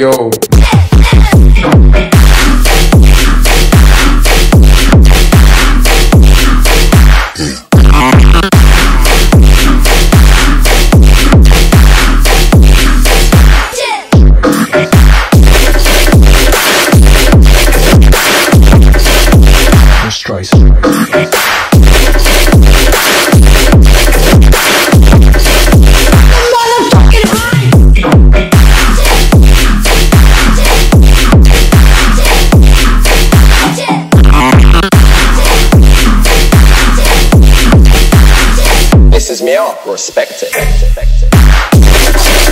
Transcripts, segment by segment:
yo. Pisses me off. Respect it. Wicked,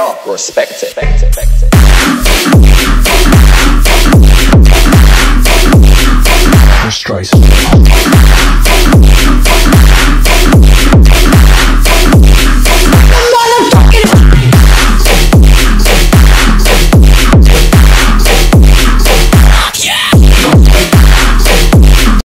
Me off. Respect it. Streisand.